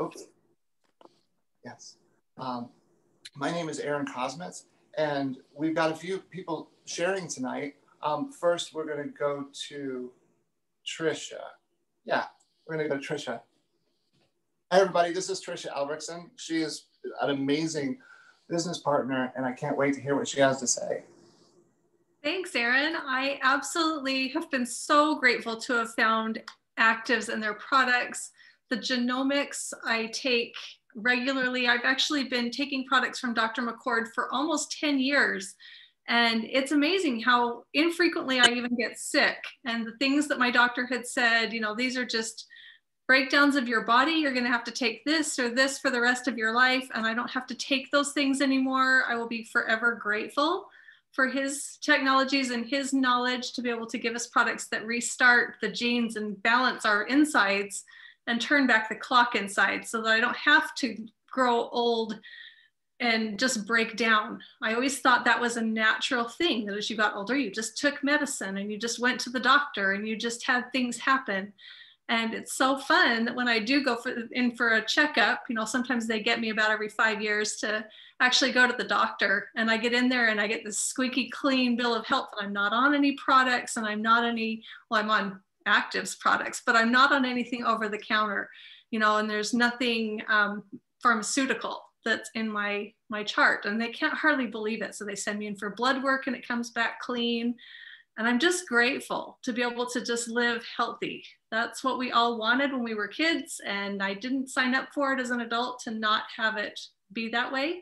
Oops. Yes. Um, my name is Aaron Kosmetz, and we've got a few people sharing tonight. Um, first, we're going to go to Trisha. Yeah, we're going to go to Trisha. Hi, everybody. This is Trisha Albrechtsen. She is an amazing business partner, and I can't wait to hear what she has to say. Thanks, Aaron. I absolutely have been so grateful to have found ACTIVZ and their products. The genomics I take regularly. I've actually been taking products from Dr. McCord for almost 10 years. And it's amazing how infrequently I even get sick. And the things that my doctor had said, you know, these are just breakdowns of your body. You're going to have to take this or this for the rest of your life. And I don't have to take those things anymore. I will be forever grateful for his technologies and his knowledge to be able to give us products that restart the genes and balance our insides and turn back the clock inside so that I don't have to grow old and just break down. I always thought that was a natural thing that as you got older, you just took medicine and you just went to the doctor and you just had things happen. And it's so fun that when I do go for, in for a checkup, you know, sometimes they get me about every five years to actually go to the doctor. And I get in there and I get this squeaky clean bill of health. And I'm not on any products and I'm not any, well, I'm on ACTIVZ products, but I'm not on anything over the counter, you know, and there's nothing um, pharmaceutical that's in my my chart and they can't hardly believe it. So they send me in for blood work and it comes back clean. And i'm just grateful to be able to just live healthy. That's what we all wanted when we were kids and i didn't sign up for it as an adult to not have it be that way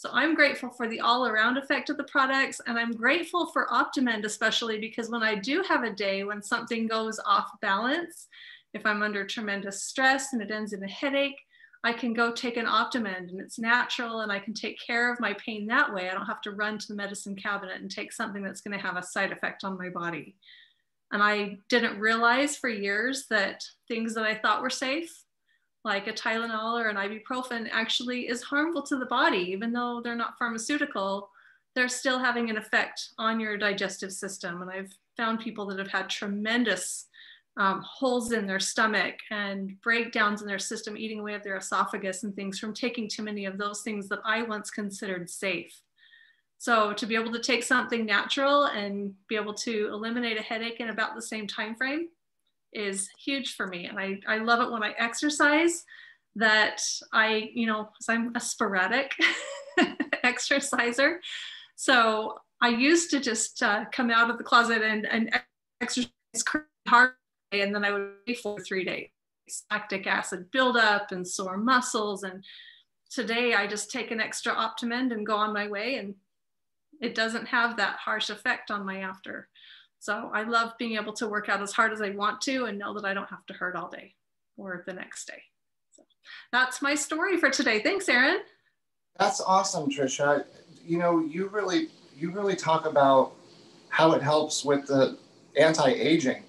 so I'm grateful for the all around effect of the products. And I'm grateful for Optimend, especially because when I do have a day when something goes off balance, if I'm under tremendous stress and it ends in a headache, I can go take an Optimend and it's natural and I can take care of my pain that way. I don't have to run to the medicine cabinet and take something that's going to have a side effect on my body. And I didn't realize for years that things that I thought were safe like a Tylenol or an ibuprofen actually is harmful to the body, even though they're not pharmaceutical, they're still having an effect on your digestive system. And I've found people that have had tremendous um, holes in their stomach and breakdowns in their system, eating away at their esophagus and things from taking too many of those things that I once considered safe. So to be able to take something natural and be able to eliminate a headache in about the same time frame is huge for me. And I, I love it when I exercise that I, you know, because I'm a sporadic exerciser. So I used to just uh, come out of the closet and, and exercise hard and then I would be for three days. Lactic acid buildup and sore muscles. And today I just take an extra Optimend and go on my way and it doesn't have that harsh effect on my after. So I love being able to work out as hard as I want to and know that I don't have to hurt all day or the next day. So that's my story for today. Thanks, Aaron. That's awesome, Trisha. You know, you really you really talk about how it helps with the anti-aging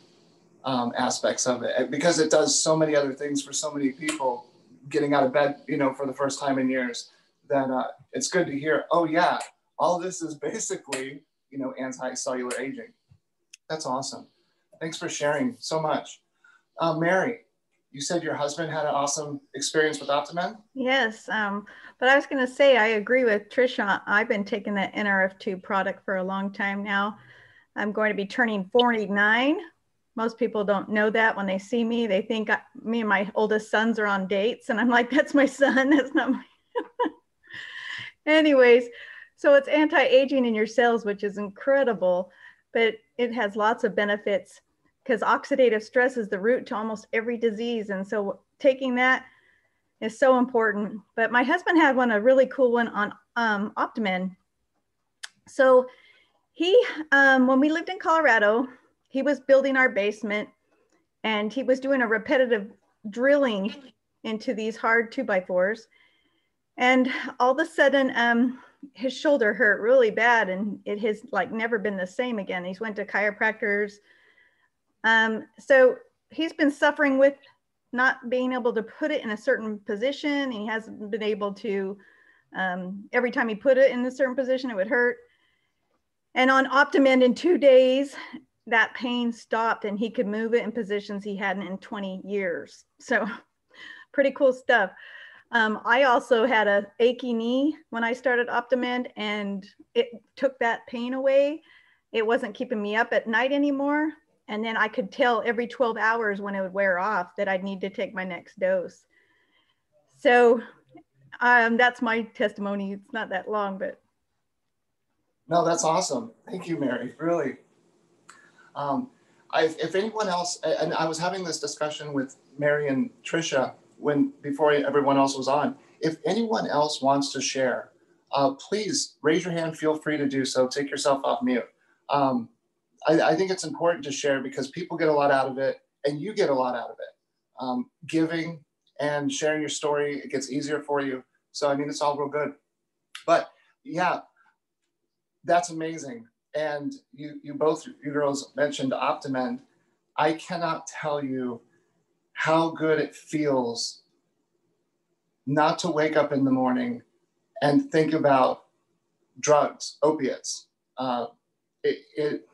um, aspects of it because it does so many other things for so many people getting out of bed, you know, for the first time in years. That uh, it's good to hear. Oh yeah, all this is basically you know anti-cellular aging. That's awesome. Thanks for sharing so much. Uh, Mary, you said your husband had an awesome experience with Optimend? Yes, um, but I was going to say I agree with Trisha. I've been taking the NRF2 product for a long time now. I'm going to be turning 49. Most people don't know that when they see me. They think I, me and my oldest sons are on dates, and I'm like, that's my son. That's not my. Anyways, so it's anti aging in your cells, which is incredible but it has lots of benefits because oxidative stress is the root to almost every disease. And so taking that is so important. But my husband had one, a really cool one on um, Optimend. So he, um, when we lived in Colorado, he was building our basement and he was doing a repetitive drilling into these hard two by fours. And all of a sudden, um, his shoulder hurt really bad and it has like never been the same again. He's went to chiropractors. Um, so he's been suffering with not being able to put it in a certain position. He hasn't been able to, um, every time he put it in a certain position, it would hurt. And on Optimend in two days, that pain stopped and he could move it in positions he hadn't in 20 years. So pretty cool stuff. Um, I also had a achy knee when I started Optimend and it took that pain away. It wasn't keeping me up at night anymore. And then I could tell every 12 hours when it would wear off that I'd need to take my next dose. So um, that's my testimony. It's not that long, but. No, that's awesome. Thank you, Mary. Really. Um, I, if anyone else, and I was having this discussion with Mary and Trisha when before everyone else was on. If anyone else wants to share, uh, please raise your hand. Feel free to do so. Take yourself off mute. Um, I, I, think it's important to share because people get a lot out of it, and you get a lot out of it. Um, giving and sharing your story, it gets easier for you. So I mean, it's all real good. But yeah, that's amazing. And you, you both, you girls mentioned Optimend. I cannot tell you how good it feels not to wake up in the morning and think about drugs, opiates. Uh, it, it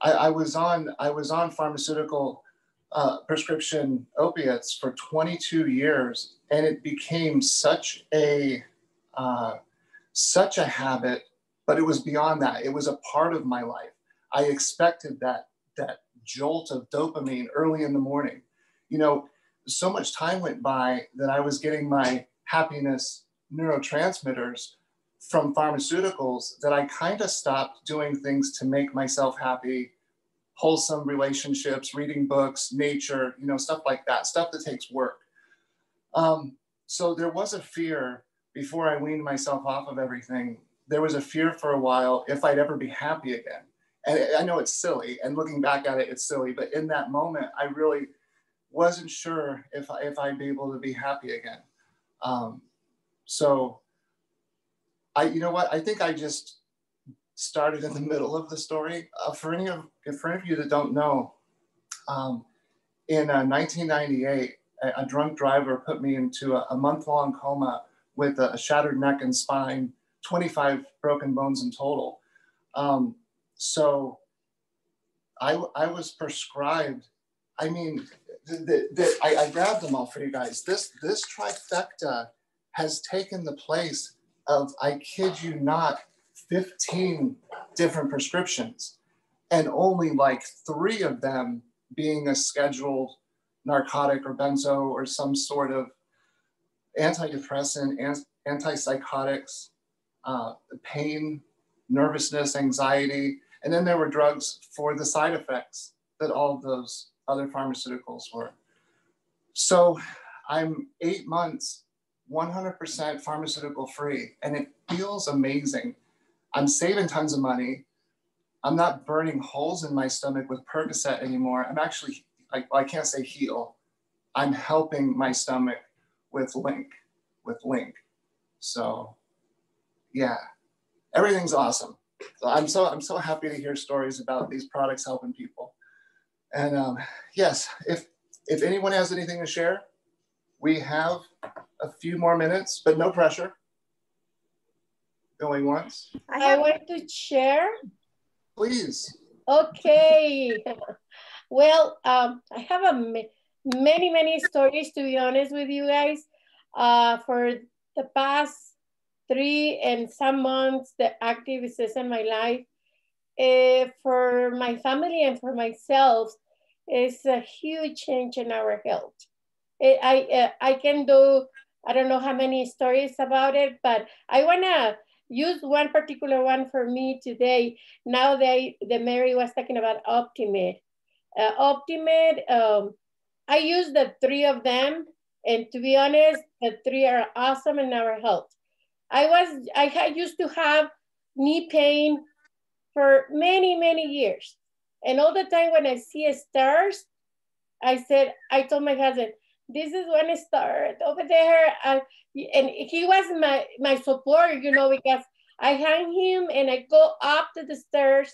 I, I, was on I was on pharmaceutical uh, prescription opiates for 22 years, and it became such a uh, such a habit. But it was beyond that. It was a part of my life. I expected that that jolt of dopamine early in the morning you know, so much time went by that I was getting my happiness neurotransmitters from pharmaceuticals that I kind of stopped doing things to make myself happy, wholesome relationships, reading books, nature, you know, stuff like that, stuff that takes work. Um, so there was a fear before I weaned myself off of everything. There was a fear for a while if I'd ever be happy again. And I know it's silly, and looking back at it, it's silly, but in that moment, I really wasn't sure if, if I'd be able to be happy again. Um, so I, you know what, I think I just started in the middle of the story. Uh, for any of, for any of you that don't know, um, in uh, 1998, a, a, drunk driver put me into a, a month-long coma with a, a, shattered neck and spine, 25 broken bones in total. Um, so I, I was prescribed, I mean, the, I, I grabbed them all for you guys. This, this trifecta has taken the place of, I kid you not, 15 different prescriptions and only like three of them being a scheduled narcotic or benzo or some sort of antidepressant, antipsychotics, uh, pain, nervousness, anxiety. And then there were drugs for the side effects that all of those other pharmaceuticals were. So I'm eight months, 100% pharmaceutical free, and it feels amazing. I'm saving tons of money. I'm not burning holes in my stomach with Percocet anymore. I'm actually, I, I can't say heal. I'm helping my stomach with Link, with Link. So, yeah, everything's awesome. So I'm so I'm so happy to hear stories about these products helping people. And um, yes, if, if anyone has anything to share, we have a few more minutes, but no pressure. Going once. I want to share. Please. Okay. well, um, I have a many, many stories to be honest with you guys. Uh, for the past three and some months, the activists in my life, uh, for my family and for myself, is a huge change in our health. It, I, uh, I can do, I don't know how many stories about it, but I wanna use one particular one for me today. Now they, the Mary was talking about Optimed. Uh, Optimed, um, I use the three of them, and to be honest, the three are awesome in our health. I was, I had used to have knee pain for many, many years. And all the time when I see stars, I said, I told my husband, this is one star over there. And he was my, my support, you know, because I hang him and I go up to the stairs.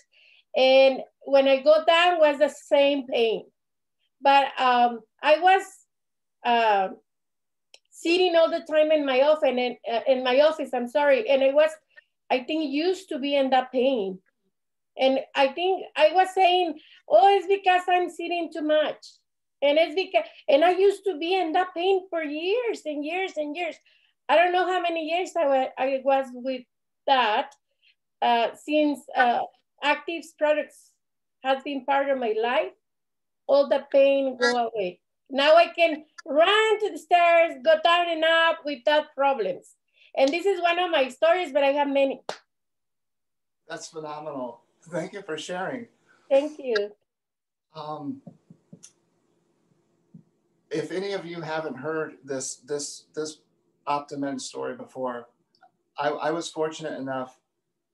And when I go down was the same pain. But um, I was uh, sitting all the time in my office, and uh, in my office, I'm sorry. And I was, I think, used to be in that pain. And I think I was saying, oh, it's because I'm sitting too much. And it's because, and I used to be in that pain for years and years and years. I don't know how many years I, I was with that uh, since uh, ACTIVZ products has been part of my life. All the pain go away. Now I can run to the stairs, go down and up without problems. And this is one of my stories, but I have many. That's phenomenal. Thank you for sharing. Thank you. Um, if any of you haven't heard this this this Optimend story before, I, I was fortunate enough.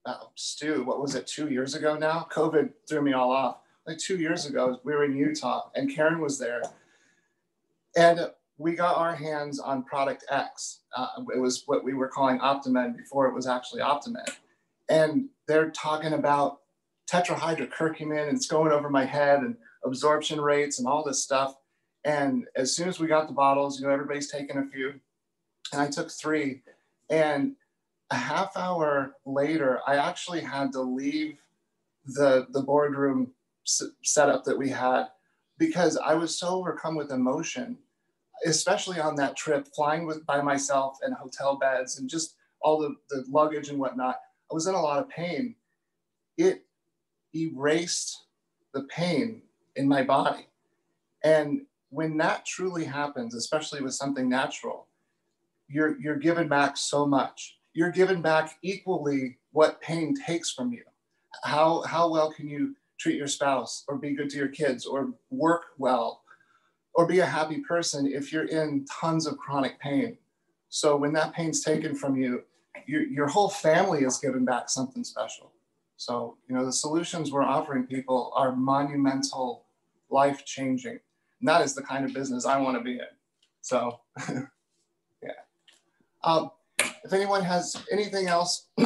Uh, Stu, what was it? Two years ago now. COVID threw me all off. Like two years ago, we were in Utah, and Karen was there, and we got our hands on product X. Uh, it was what we were calling Optimend before it was actually Optimend, and they're talking about tetrahydrocurcumin, and it's going over my head, and absorption rates, and all this stuff and as soon as we got the bottles, you know, everybody's taking a few. And I took three. And a half hour later, I actually had to leave the, the boardroom s- setup that we had because I was so overcome with emotion, especially on that trip, flying with by myself and hotel beds and just all the, the luggage and whatnot. I was in a lot of pain. It erased the pain in my body. And when that truly happens, especially with something natural, you're, you're given back so much. You're given back equally what pain takes from you. How, how well can you treat your spouse or be good to your kids or work well or be a happy person if you're in tons of chronic pain? So when that pain's taken from you, your, your whole family is given back something special. So, you know, the solutions we're offering people are monumental, life changing. And that is the kind of business I want to be in. So, yeah. Um, if anyone has anything else,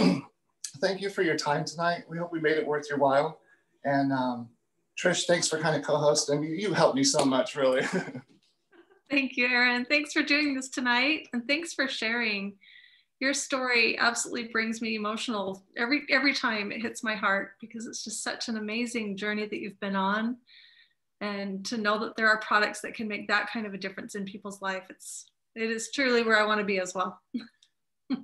thank you for your time tonight. We hope we made it worth your while. And um, Trish, thanks for kind of co-hosting. You, you helped me so much, really. thank you, Aaron. Thanks for doing this tonight, and thanks for sharing. Your story absolutely brings me emotional every every time it hits my heart because it's just such an amazing journey that you've been on. And to know that there are products that can make that kind of a difference in people's life it's it is truly where i want to be as well.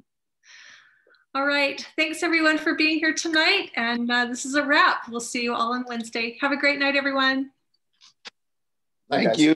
All right. Thanks everyone for being here tonight. And uh, this is a wrap. We'll see you all on wednesday. Have a great night everyone. Thank you